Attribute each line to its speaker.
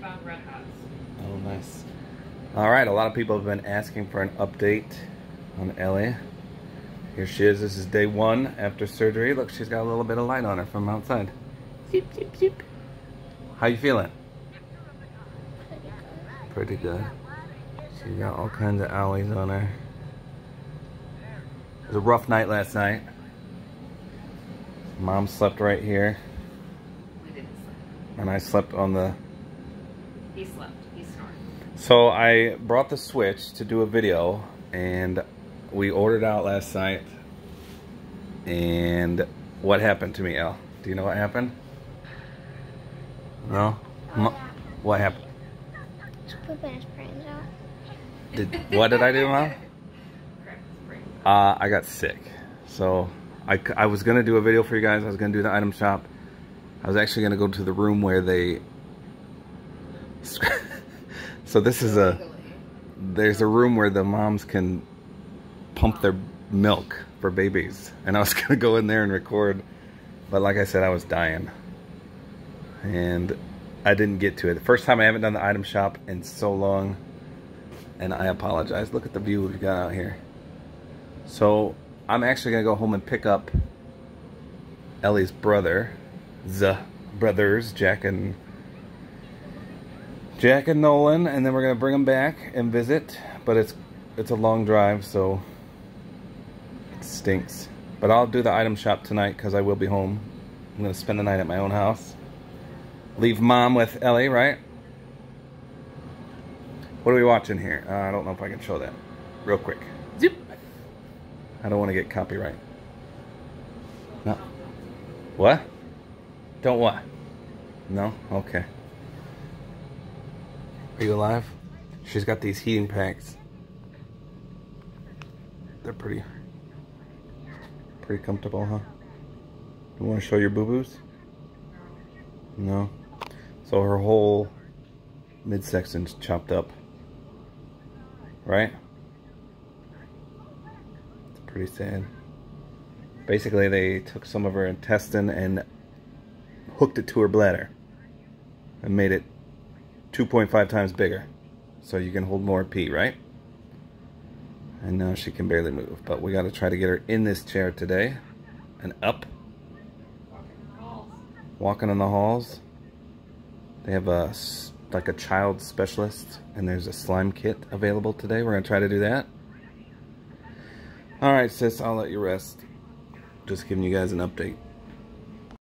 Speaker 1: found red hots.
Speaker 2: Oh, nice. All right, a lot of people have been asking for an update on Ellie. Here she is. This is day one after surgery. Look, she's got a little bit of light on her from outside. Zoop, zoop, zoop. How you feeling? Pretty good. She's got all kinds of owies on her. It was a rough night last night. Mom slept right here,
Speaker 1: We didn't sleep.
Speaker 2: and I slept on the
Speaker 1: He slept. He snored.
Speaker 2: So I brought the Switch to do a video, and we ordered out last night. And what happened to me, El? Do you know what happened? No? Mo- What happened?
Speaker 3: Just pooping his brains out.
Speaker 2: Did, what did I do, Mom?
Speaker 1: Cracked his brain.
Speaker 2: Uh, I got sick. So I was going to do a video for you guys. I was going to do the item shop. I was actually going to go to the room where they... so this is a... there's a room where the moms can pump their milk for babies. And i was gonna go in there and record but like i said i was dying. And i didn't get to it. The first time i haven't done the item shop in so long and i apologize. Look at the view we've got out here. So i'm actually gonna go home and pick up ellie's brother the brothers jack and Jack and Nolan, and then we're gonna bring them back and visit. But it's it's a long drive, so it stinks. But I'll do the item shop tonight because I will be home. I'm gonna spend the night at my own house. Leave mom with Ellie, right? What are we watching here? Uh, I don't know if I can show that real quick. Zip. I don't want to get copyright. No. What? Don't what? No? Okay. Are you alive? She's got these heating packs. They're pretty, pretty comfortable, huh? You want to show your boo-boos? No. So her whole midsection's chopped up. Right? It's pretty sad. Basically, they took some of her intestine and hooked it to her bladder and made it 2.5 times bigger. So you can hold more pee, right? And now she can barely move. But we got to try to get her in this chair today and up, walking in the halls. They have a like a child specialist, and there's a slime kit available today. We're gonna try to do that. All right, sis, I'll let you rest. Just giving you guys an update.